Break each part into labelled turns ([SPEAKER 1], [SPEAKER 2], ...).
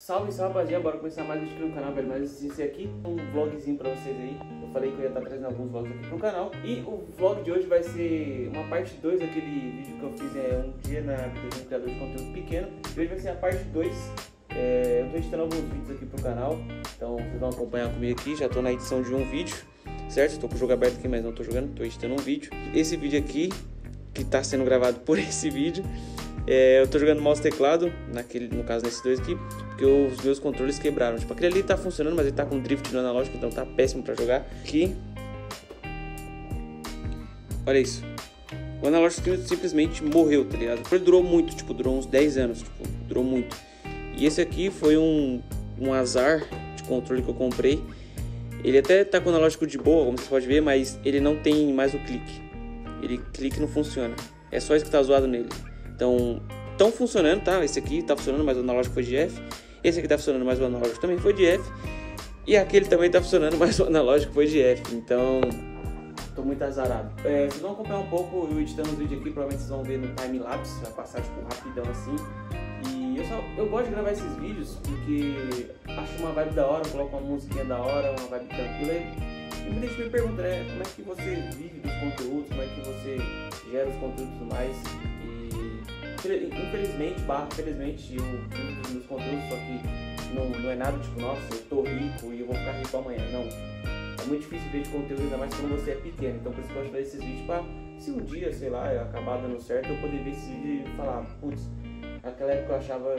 [SPEAKER 1] Salve, salve rapaziada, bora começar mais um vídeo no canal, velho. Mas esse aqui é um vlogzinho pra vocês aí. Eu falei que eu ia estar trazendo alguns vlogs aqui pro canal. E o vlog de hoje vai ser uma parte 2 daquele vídeo que eu fiz é, um dia na vida de um criador de conteúdo pequeno. E hoje vai ser a parte 2. É, eu tô editando alguns vídeos aqui pro canal. Então vocês vão acompanhar comigo aqui. Já tô na edição de um vídeo, certo? Tô com o jogo aberto aqui, mas não tô jogando, tô editando um vídeo. Esse vídeo aqui, que tá sendo gravado por esse vídeo. É, eu tô jogando mouse teclado, naquele, no caso nesses dois aqui, porque os meus controles quebraram. Tipo, aquele ali tá funcionando, mas ele tá com drift no analógico, então tá péssimo pra jogar. Aqui. Olha isso. O analógico simplesmente morreu, tá ligado? Ele durou muito, tipo, durou uns 10 anos, tipo, durou muito. E esse aqui foi um, um azar de controle que eu comprei. Ele até tá com o analógico de boa, como você pode ver, mas ele não tem mais o clique. Ele clique não funciona. É só isso que tá zoado nele. Então, estão funcionando, tá? Esse aqui tá funcionando, mas o analógico foi de F. Esse aqui tá funcionando, mas o analógico também foi de F. E aquele também tá funcionando, mas o analógico foi de F. Então, tô muito azarado. É, vocês vão acompanhar um pouco eu editando os vídeos aqui, provavelmente vocês vão ver no time-lapse, vai passar tipo rapidão assim. E eu, só, eu gosto de gravar esses vídeos porque acho uma vibe da hora, coloco uma musiquinha da hora, uma vibe tranquila. E muita gente me pergunta, né, como é que você vive dos conteúdos, como é que você gera os conteúdos e tudo mais. Infelizmente, barra, felizmente, eu vivo dos meus conteúdos, só que não, não é nada tipo, nossa, eu tô rico e eu vou ficar rico amanhã. Não. É muito difícil ver de conteúdo, ainda mais quando você é pequeno. Então por isso que eu gosto fazer esses vídeos pra se um dia, sei lá, eu acabar dando certo, eu poder ver esses vídeos e falar, putz, naquela época eu achava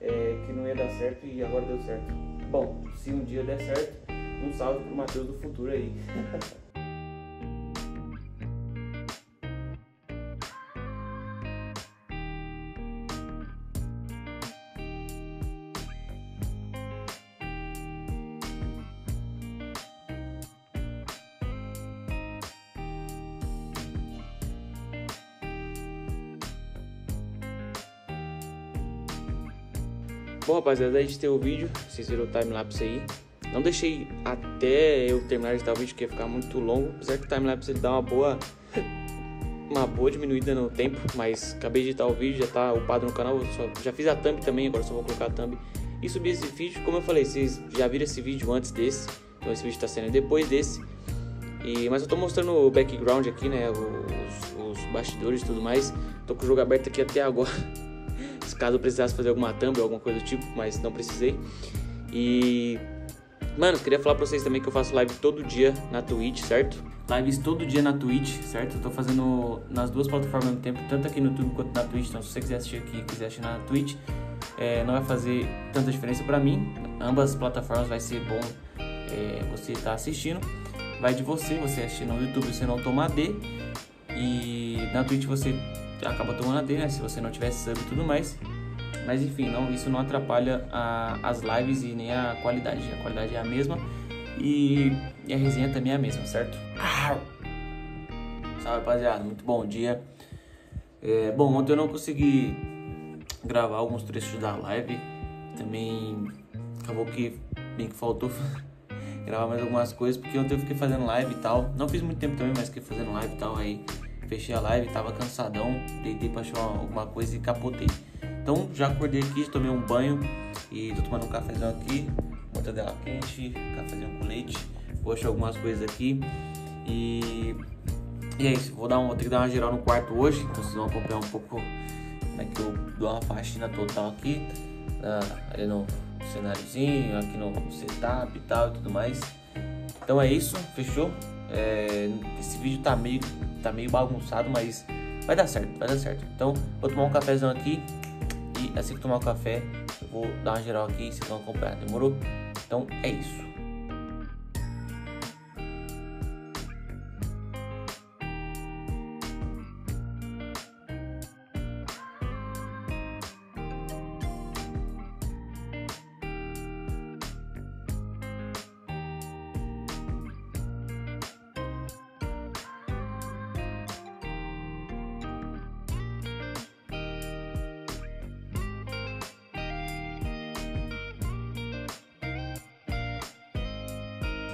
[SPEAKER 1] é, que não ia dar certo e agora deu certo. Bom, se um dia der certo, um salve pro Matheus do futuro aí. Bom, rapaziada, ter o vídeo, vocês viram o timelapse aí. Não deixei até eu terminar de editar o vídeo, que ia ficar muito longo. Apesar que o timelapse dá uma boa uma boa diminuída no tempo, mas acabei de editar o vídeo, já tá upado no canal. Só, já fiz a thumb também, agora só vou colocar a thumb e subir esse vídeo. Como eu falei, vocês já viram esse vídeo antes desse, então esse vídeo tá sendo depois desse. E, mas eu tô mostrando o background aqui, né? Os, os bastidores e tudo mais. Tô com o jogo aberto aqui até agora. caso eu precisasse fazer alguma thumb ou alguma coisa do tipo, mas não precisei. E mano, queria falar pra vocês também que eu faço live todo dia na Twitch, certo? Lives todo dia na Twitch, certo? Eu tô fazendo nas duas plataformas ao mesmo tempo, tanto aqui no YouTube quanto na Twitch. Então, se você quiser assistir aqui, quiser assistir na Twitch, é, não vai fazer tanta diferença para mim. Ambas as plataformas vai ser bom é, você estar tá assistindo. Vai de você, você assistir no YouTube, você não tomar D. E na Twitch você acaba tomando a D, né? Se você não tivesse sub e tudo mais. Mas enfim, não, isso não atrapalha a, as lives e nem a qualidade. A qualidade é a mesma e, e a resenha também é a mesma, certo? Salve rapaziada, muito bom dia. É, bom, ontem eu não consegui gravar alguns trechos da live. Também acabou que bem que faltou gravar mais algumas coisas, porque ontem eu fiquei fazendo live e tal. Não fiz muito tempo também, mas fiquei fazendo live e tal. Aí fechei a live, tava cansadão, deitei pra achar alguma coisa e capotei. Então já acordei aqui, tomei um banho e tô tomando um cafezão aqui, mortadela quente, cafezinho com leite, vou achar algumas coisas aqui e, e é isso, vou, dar um, vou ter que dar uma geral no quarto hoje, então vocês vão acompanhar um pouco como é que eu dou uma faxina total aqui, ali no cenáriozinho, aqui no setup e tal e tudo mais. Então é isso, fechou? É, esse vídeo tá meio tá meio bagunçado, mas vai dar certo, vai dar certo. Então, vou tomar um cafezão aqui e assim que tomar o café, eu vou dar uma geral aqui e vocês vão acompanhar, demorou? Então, é isso.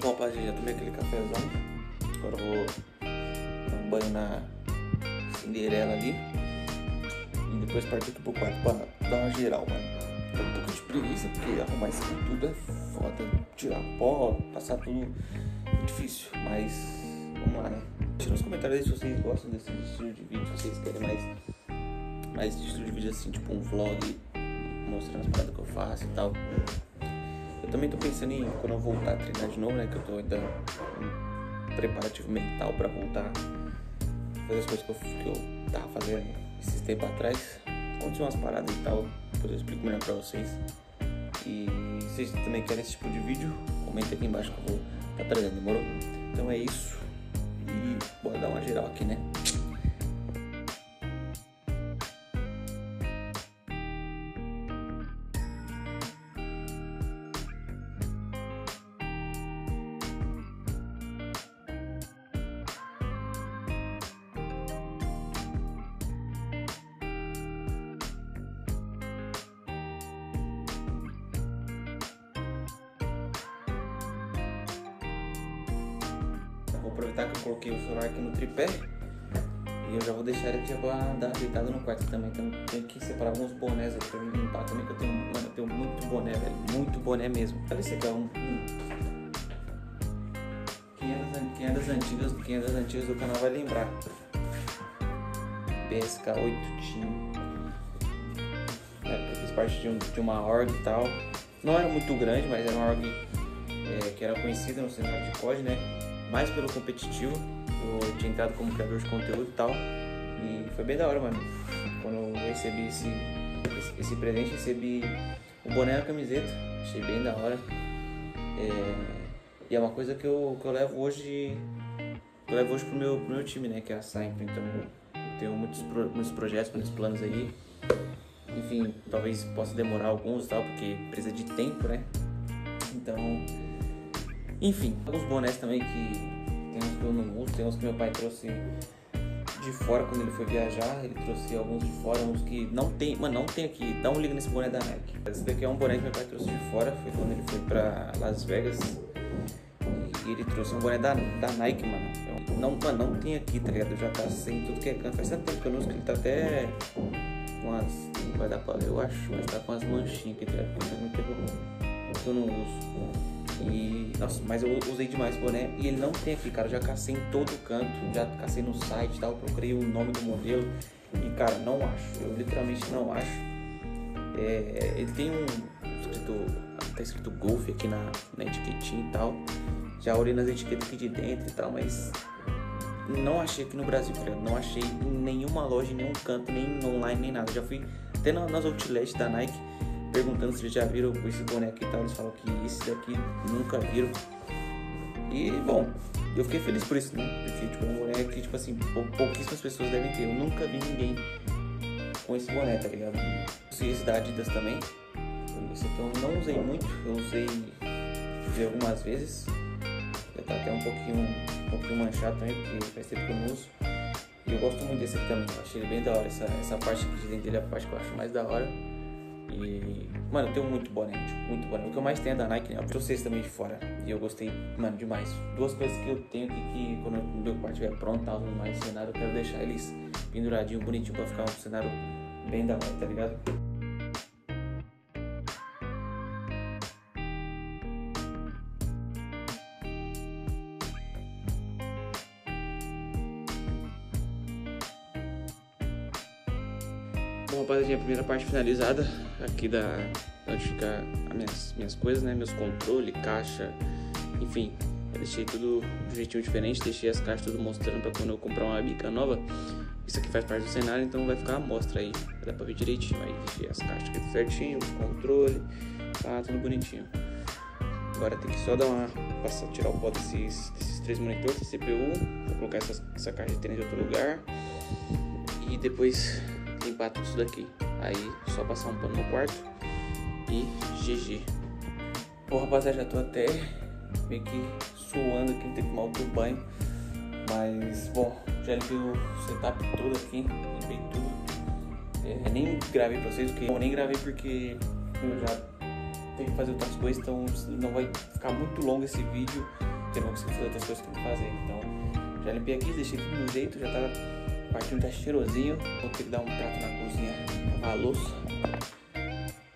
[SPEAKER 1] Bom, rapaziada, já tomei aquele cafezão. Agora vou dar um banho na Cinderela ali. E depois partir pro quarto pra dar uma geral, mano.
[SPEAKER 2] tô um pouco de preguiça, porque arrumar isso aqui tudo é foda. Tirar pó, passar tudo é difícil, mas vamos lá, né? Deixa nos comentários aí se vocês gostam desse estilo de vídeo, se vocês querem mais, mais estilo de vídeo assim, tipo um vlog, mostrando as paradas que eu faço e tal. Eu também tô pensando em quando eu voltar a treinar de novo, né? Que eu tô ainda em preparativo mental pra voltar fazer as coisas que eu, que eu tava fazendo esses tempos atrás. Aconteceu umas paradas e tal, depois eu explico melhor pra vocês. E se vocês também querem esse tipo de vídeo, comenta aqui embaixo que eu vou estar tá trazendo, demorou? Então é isso. E bora dar uma geral aqui, né? Vou aproveitar que eu coloquei o celular aqui no tripé e eu já vou deixar ele aqui dar deitado no quarto também. Então que separar alguns bonés aqui pra limpar também, que eu tenho, mano, eu tenho muito boné, velho. Muito boné mesmo. Olha esse aqui, é um. Quem é, das, quem é das antigas, quem é das antigas do canal vai lembrar. PSK 8 Team. Época eu fiz parte de, um, de uma org e tal. Não era muito grande, mas era uma org é, que era conhecida no cenário de COD, né? Mais pelo competitivo. Eu tinha entrado como criador de conteúdo e tal. E foi bem da hora, mano. Quando eu recebi esse, esse, presente, recebi o boné e a camiseta. Achei bem da hora. É, e é uma coisa que eu, que eu levo hoje. Eu levo hoje pro meu, pro meu time, né? Que é a Saimp. Então eu tenho muitos, muitos projetos, muitos planos aí. Enfim, talvez possa demorar alguns e tal, porque precisa de tempo, né? Então enfim, alguns bonés também que tem uns que eu não uso, tem uns que meu pai trouxe de fora quando ele foi viajar, ele trouxe alguns de fora, uns que não tem, mano, não tem aqui, dá um liga nesse boné da Nike. Esse daqui é um boné que meu pai trouxe de fora, foi quando ele foi pra Las Vegas e ele trouxe um boné da, da Nike, mano. Não, mano, não tem aqui, tá ligado? Já tá sem tudo que é canto, faz tempo que eu não uso que ele tá até com as, vai dar pra ver, eu acho, mas tá com as manchinhas aqui, tá ligado? Faz muito tempo que eu não uso. E, nossa, mas eu usei demais o boné e ele não tem aqui, cara. Eu já cacei em todo canto, já cacei no site e tal, procurei o nome do modelo e, cara, não acho. Eu literalmente não acho. É, ele tem um escrito, tá escrito Golf aqui na, na etiquetinha e tal. Já olhei nas etiquetas aqui de dentro e tal, mas não achei aqui no Brasil, cara. Não achei em nenhuma loja, em nenhum canto, nem online, nem nada. Já fui até nas outlets da Nike perguntando se já viram esse aqui e tal. Eles falam que esse daqui nunca viram. E bom, eu fiquei feliz por isso, né? Porque tipo, é um boné que tipo assim, pouquíssimas pessoas devem ter. Eu nunca vi ninguém com esse boné, tá ligado? Usei esse da Adidas também. Eu não usei muito, eu usei, algumas vezes. Já tá até um pouquinho, um pouquinho manchado também, porque faz tempo que eu não uso. E eu gosto muito desse também, eu achei ele bem da hora. Essa, essa parte aqui de dentro dele é a parte que eu acho mais da hora. E, mano, eu tenho muito boné, tipo, muito boné. O que eu mais tenho é da Nike, né? Eu esse também de fora. E eu gostei, mano, demais. Duas coisas que eu tenho aqui que quando o meu quarto estiver pronto, tal, mais cenário, eu quero deixar eles penduradinho, bonitinho, pra ficar um cenário bem da hora, tá ligado?
[SPEAKER 1] Bom, rapaziada, a primeira parte finalizada aqui da onde ficar as minhas, minhas coisas, né? Meus controles, caixa, enfim. Eu deixei tudo de um jeitinho diferente, deixei as caixas tudo mostrando pra quando eu comprar uma bica nova. Isso aqui faz parte do cenário, então vai ficar a amostra aí. Dá pra ver direitinho. Aí deixei as caixas aqui certinho, controle, tá tudo bonitinho. Agora tem que só dar uma. Passar, tirar o pó desses, desses três monitores, CPU. Vou colocar essa, essa caixa de tênis em outro lugar. E depois tudo isso daqui. Aí só passar um pano no quarto e GG.
[SPEAKER 2] Bom rapaziada, já tô até meio que suando aqui, tem que tomar outro banho. Mas bom, já limpei o setup todo aqui, limpei tudo. É, nem gravei pra vocês, porque eu nem gravei porque eu já tenho que fazer outras coisas, então não vai ficar muito longo esse vídeo, porque eu não consigo fazer outras coisas que eu tenho que fazer. Então já limpei aqui, deixei tudo no jeito, já tá o quartinho cheirosinho. Vou ter que dar um prato na cozinha, lavar a louça.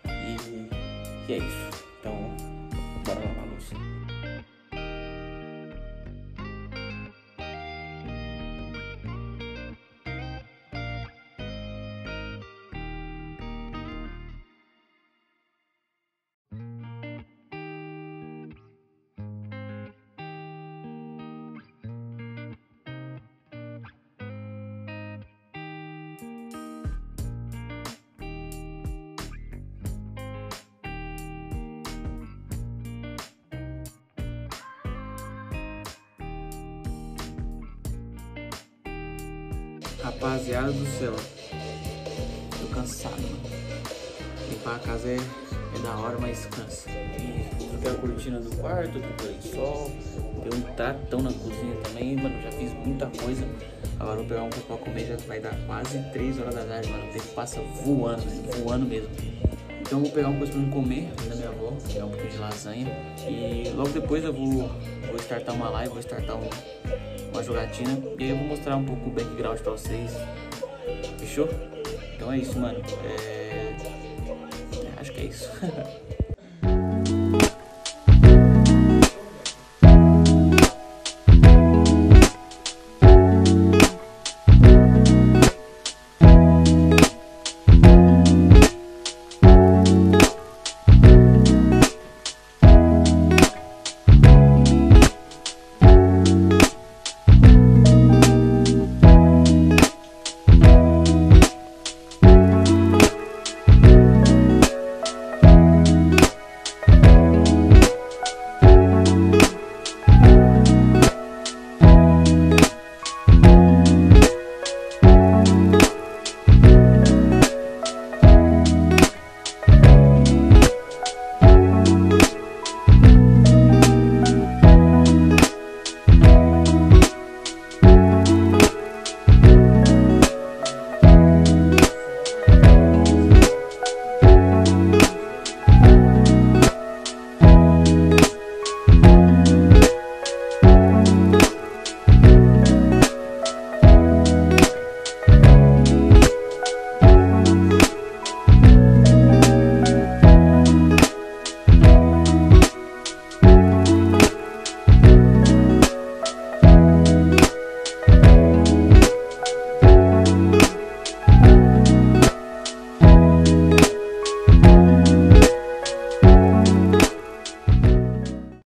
[SPEAKER 2] E E é isso. Então, bora lavar
[SPEAKER 1] Rapaziada do céu, tô cansado, mano. Limpar a casa é, é da hora, mas cansa.
[SPEAKER 2] E a cortina do quarto, procurei sol, dei um tatão na cozinha também, mano, já fiz muita coisa.
[SPEAKER 1] Agora vou pegar um pouco pra comer, já vai dar quase 3 horas da tarde, mano. O tempo passa voando, né? voando mesmo. Então vou pegar uma coisa pra me comer, da minha avó, pegar um pouquinho de lasanha. E logo depois eu vou, vou startar uma live, vou startar um, uma jogatina. E aí eu vou mostrar um pouco o background pra vocês. Fechou? Então é isso, mano. É... é acho que é isso.